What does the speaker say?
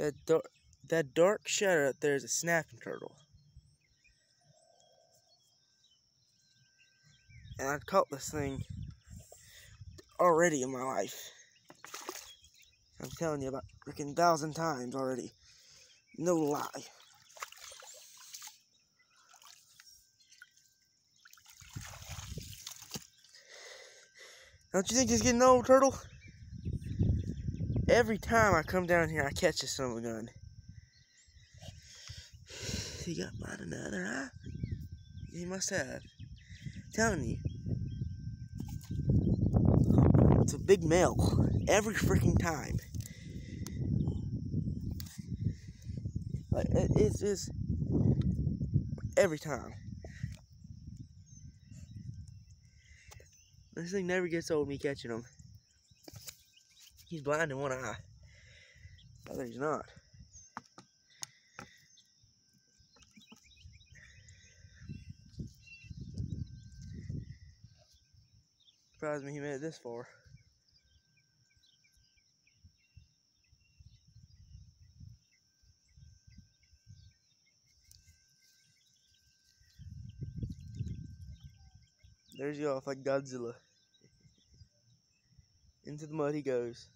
That dark, that dark shadow up there is a snapping turtle. And I've caught this thing already in my life. I'm telling you about freaking thousand times already. No lie. Don't you think he's getting old, Turtle? Every time I come down here, I catch a son of a gun. He got about another eye. He must have. I'm telling you. It's a big male. Every freaking time. Like, it's just every time. This thing never gets old me catching him. He's blind in one eye. The he's not. Surprised me he made it this far. There's you off like Godzilla. Into the mud he goes.